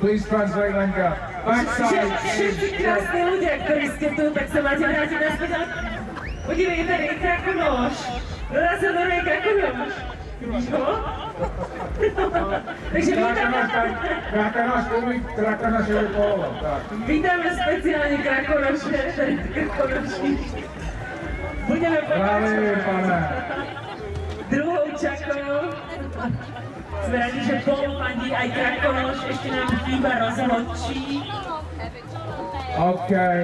Please translate Lenka. Backside. Všichni krásní lidé, kteří skeptují, tak se máte vrátit na zpět. Podívej, tady i krakonož. Lazadore krakonož. Jo? Takže vítáme... Krakonož umí krakonoše vypolovat, tak. Vítáme speciálně krakonoše, tady krakonoši. Budeme pokračovat. Právě, pane. Druhou čakou. Sme radi, že Paul fandí aj krakonoš, ešte nám chýba rozhodčí. Okay.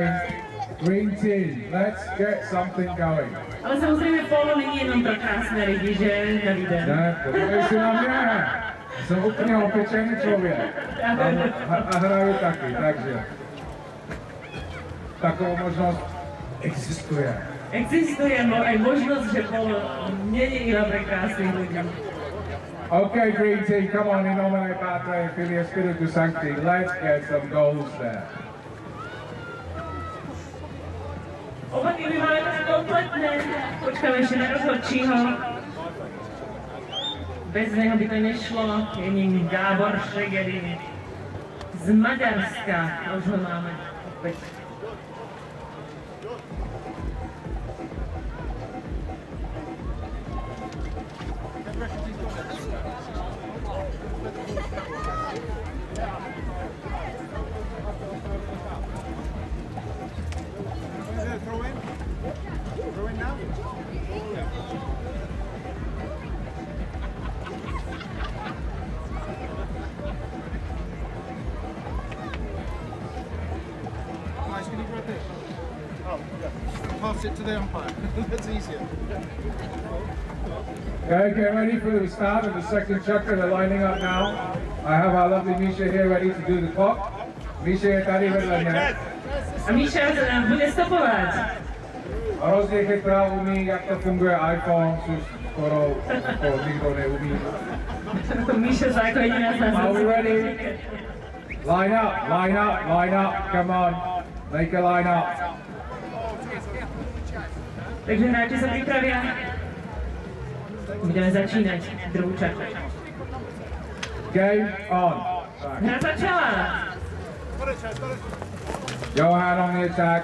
Green team, let's get something going. Ale samozrejme Paul není jenom pro krásne ryby, že na videu. Ne, podívej si na mě. Jsem úplně opečený člověk. A, a, hraju taky, takže. Takovou možnost existuje. Existuje mo- aj možnosť, že Paul není iba pre krásnych ľudí. Okay, Green Team, come on, in nomine Patre, Filii Spiritus Sancti, let's get some goals there. Počkáme ešte na. Bez neho by to nešlo. Je ním Gábor Šegerin z Maďarska. Už ho máme opäť. Pass it to the umpire. That's easier. Okay, get ready for the start of the second chapter. They're lining up now. I have our lovely Misha here ready to do the clock. Misha je tady vedle mě. A Míša eh, bude stopovat. Hrozně chytrá umí, jak to funguje iPhone, což skoro jako nikdo neumí. Míša sa ako jediná. Are we ready? Line up, line up, line up. Come on. Make a line up. Takže hráči sa pripravia. Budeme začínať druhú čaku. Game on. Hra začala. Johan on the attack.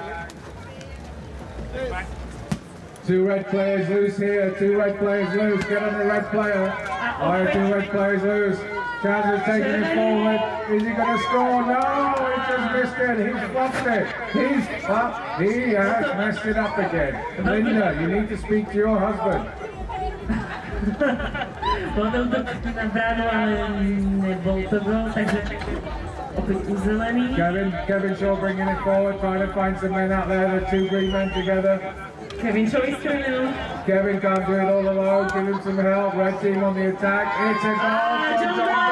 Two red players loose here. Two red players loose. Get on the red player. Are two red players loose. Chaz is taking it forward. Is he going to score? No, he just missed it. He's flopped it. He's flopped. He has messed it up again. Linda, you need to speak to your husband. Útok na bránu, ale nebol to gol, takže opäť uzelený. Kevin, Kevin Shaw bringing it forward, trying to find some men out there. The two green men together. Kevin čo vystrelil? Kevin can't do it all alone. Give him some help. Red team on the attack. It's a goal from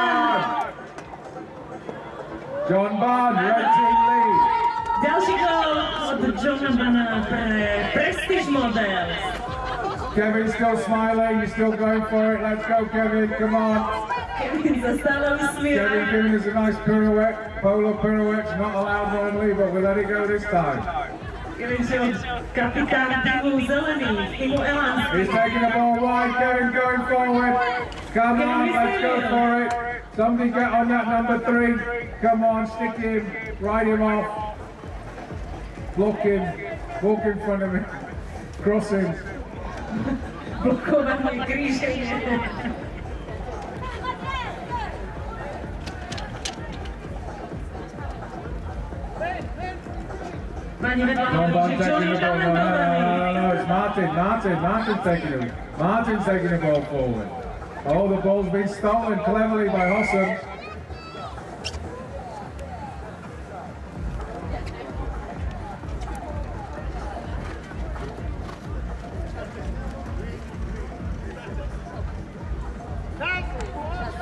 John John Barnes. Barnes. John Barnes, red team lead. Ďalší gol od Johna Bana Prestige Model. Kevin still smiling. you're still going for it. Let's go, Kevin. Come on. Kevin sa stále usmieva. Kevin giving us a nice pirouette. Polar pirouette's not allowed normally, but we'll let it go this time. Kevin čo, kapitán týmu zelených, týmu Elan. He's taking the ball wide. Kevin going forward. Come on, let's go for it. Somebody get on that number three. Come on, stick him, ride him off. Block him, walk in front of him, cross him. Blokovanie kríženie. Pani vedľa John hovorí, Barnes že čo taking je the tam ball. No, na no, no, dole? no, no, no, it's Martin, Martin, Martin's taking him. Martin's taking the ball forward. Oh, the ball's been stolen cleverly by Hossam.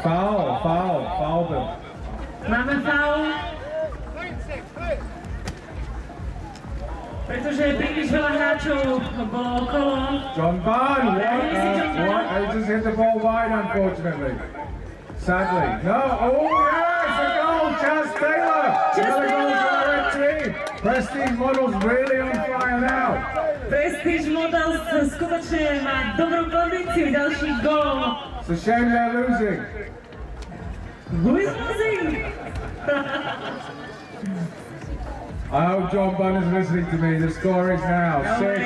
Foul, foul, foul them. Máme faul. Príliš veľa hráčov bolo okolo. John Barnes, what, uh, what, he just hit the ball wide, unfortunately. Sadly. No, oh yes, a goal, Chaz Taylor. Chaz Taylor. for the red team. Prestige Models really on fire now. Prestige Model skutočne má dobrú kondíciu. Ďalší gól. It's a shame they're losing. Who is losing? I hope John Bunn is listening to me. The score is now six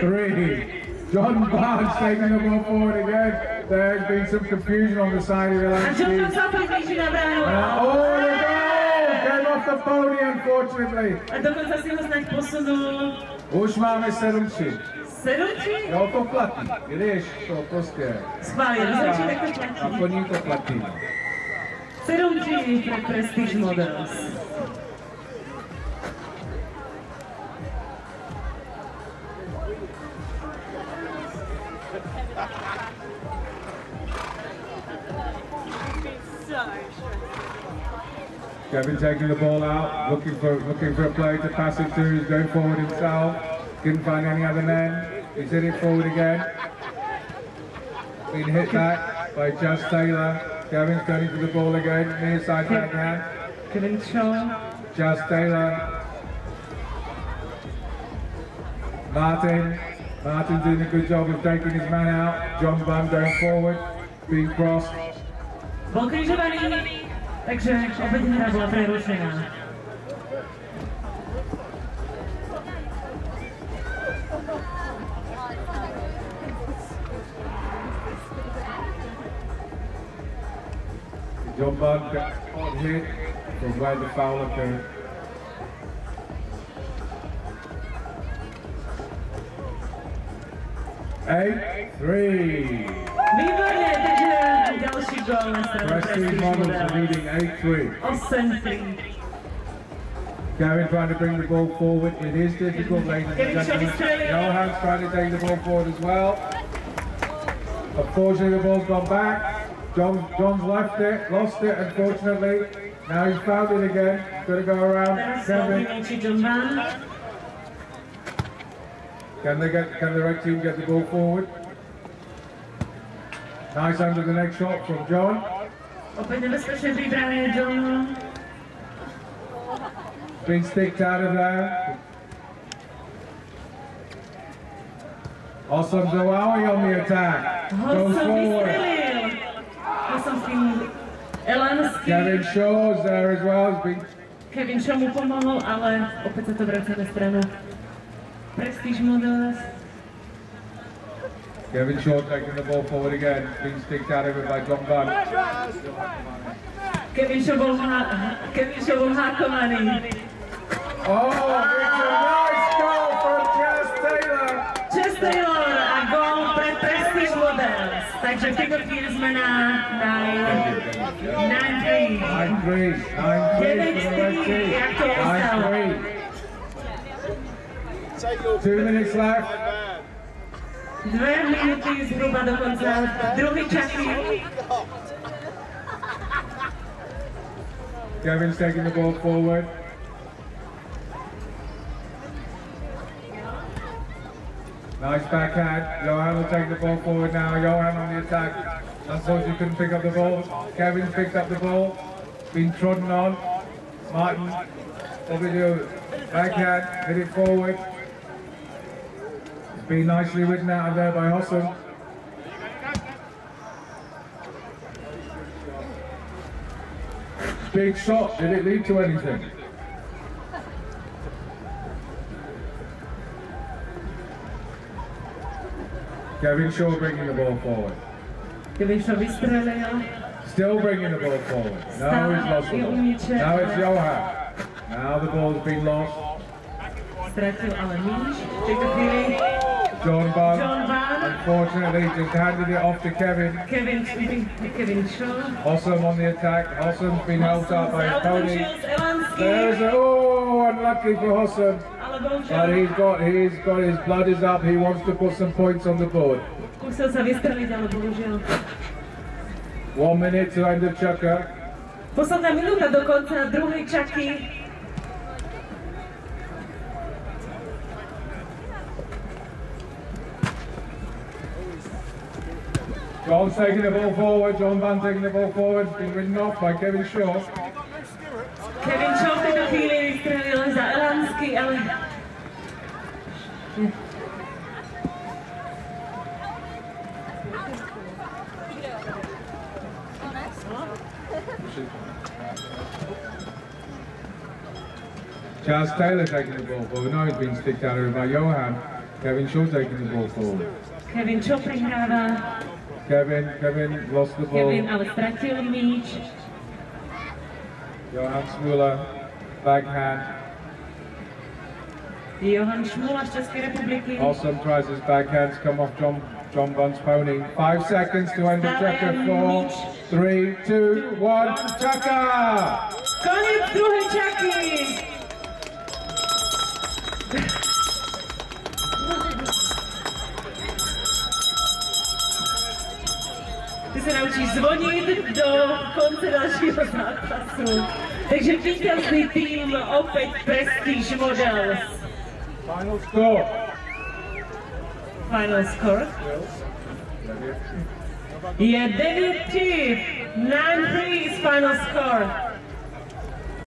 three. John Barnes taking the ball forward again. There's been some confusion on the side of the line. John Zapad liczy na bránu. Uh, oh, the goal! Came off the pony, unfortunately. A dokonca si ho snáď posunul Už máme 7-3. 7-3. Jo, to platí. Když to prostě Schválně, rozhodčí, tak to a platí. po ní to platí. 7-3 pre Prestige Models. Kevin taking the ball out, looking for looking for a player to pass it to. He's going forward himself. Couldn't find any other men. He's hit it forward again. Been hit back by Chaz Taylor. Kevin's turning to the ball again. Near side backhand. Kevin Shaw. Chaz Taylor. Martin. Martin doing a good job of taking his man out. John Bunn going forward. Being crossed. Takže opäť hra bola prerušená. John Bunn got hit from where the foul occurred. Eight, three. Výborne, takže ďalší gól na stranu Prestige Prestige Models are leading eight, three. 8-3. Gavin trying to bring the ball forward. It is difficult, ladies and gentlemen. Johan's trying to take the ball forward as well. Unfortunately, the ball's gone back. John, John's left it, lost it, unfortunately. Now he's found it again. Got to go around. Kevin. Sloveniači John Mann. Can they get? Can the red team get the ball forward? Nice under the next shot from John. Opäť nebezpečné pribranie John. Been sticked out of there. Hossam Zawawi on the attack. Goes forward. vystrelil. To som s. Kevin Shaw's there as well. Has been Kevin Shaw mu pomohol, ale opäť sa to vracia na stranu Prestige Models. Kevin Shaw taking the ball forward again. Been sticked out of it by John Bunn. Kevin Shaw Kevin Shaw hákovaný. Oh, it's a nice goal from Chaz Taylor. Chaz Taylor a gól pre Prestige Models. Takže v tejto chvíli sme na 9-3. 9-3. 9-3 for the red team. 9-3. Take your Two minutes left. Dve minúty zhruba do konca druhej časti. Kevin's taking the ball forward. Nice backhand. Johan will take the ball forward now. Johan on the attack. Unfortunately couldn't pick up the ball. Kevin picked up the ball. Been trodden on. Martin. We do? Backhand. Hit it forward. It's nicely written out of there by Hossam. Big shot. Did it lead to anything? Kevin Shaw bringing the ball forward. Kevin Shaw vystrelil. Still bringing the ball forward. Now he's lost the ball. Now it's Johan. Now the ball's been lost. Stratil ale míč. V tejto chvíli John Bunn, John Bunn. unfortunately, just handed it off to Kevin. Kevin, Kevin Shaw. Hossam on the attack. Hossam's been held up by his pony. Zautočil z Elanský. There's a, oh, unlucky for Hossam. Ale But he's got, he's got his blood is up. He wants to put some points on the board. skúsil sa vystreliť, ale bohužiaľ. One minute to end of Chukker. Posledná minúta do konca druhej čaky. John's taking the ball forward. John Bunn taking the ball forward. It's been ridden off by Kevin Shaw. Kevin Shaw v tejto chvíli vystrelil za Elanský, ale... Charles Taylor taking the ball forward. No, he's been sticked out of it by Johan. Kevin Shaw taking the ball forward. Kevin Cho prehrává, Kevin, Kevin lost the ball. Kevin ale ztratil míč. Johan Smuller, backhand. Johan Šmula z České republiky. Hossam tries his backhands come off John John Bunn's pony. Five seconds to end the chapter. Four, three, two, one. Chaka! Koniec druhej čaky! Ty se naučíš zvonit do konce dalšího zápasu. Takže vítězný tým opět Prestige Models. Final score. Final score je 9-3. 9-3 is final score.